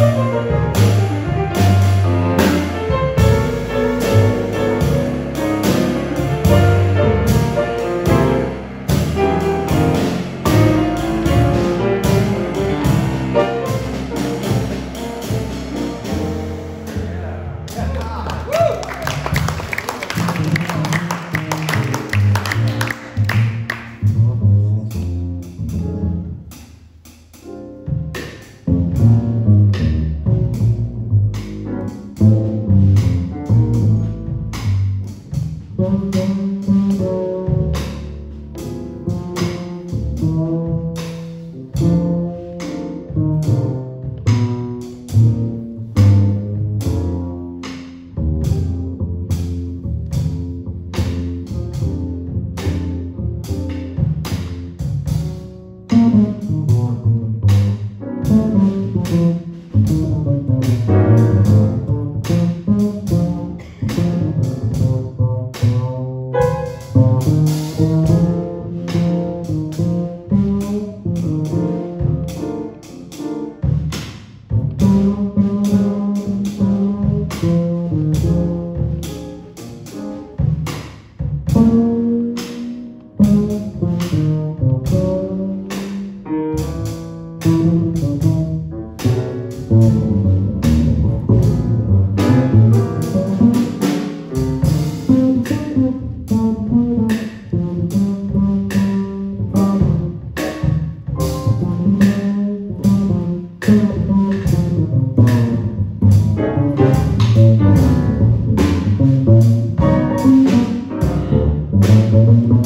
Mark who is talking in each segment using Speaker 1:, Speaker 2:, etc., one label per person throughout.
Speaker 1: Música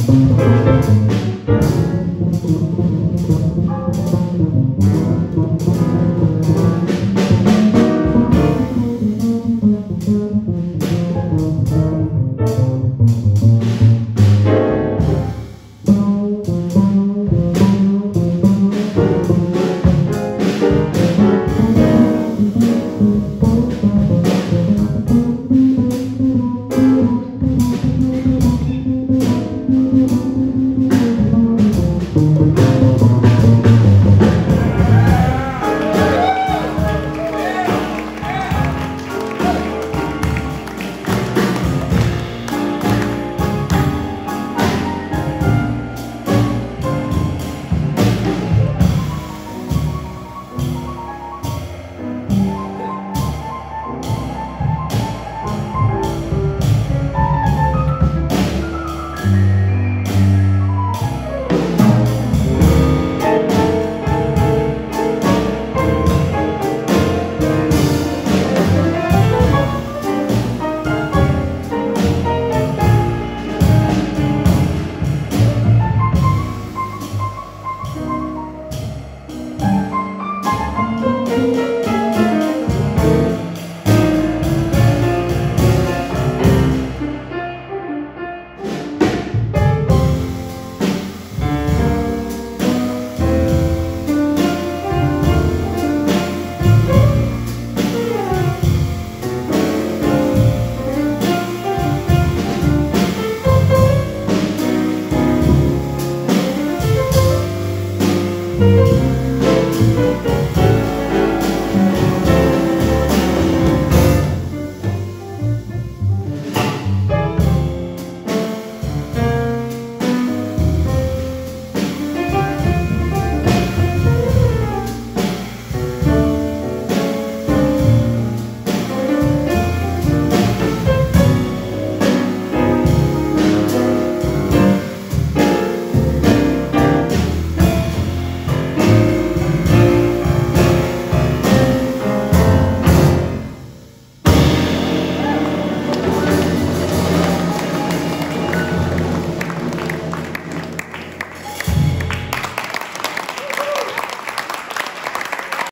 Speaker 1: Thank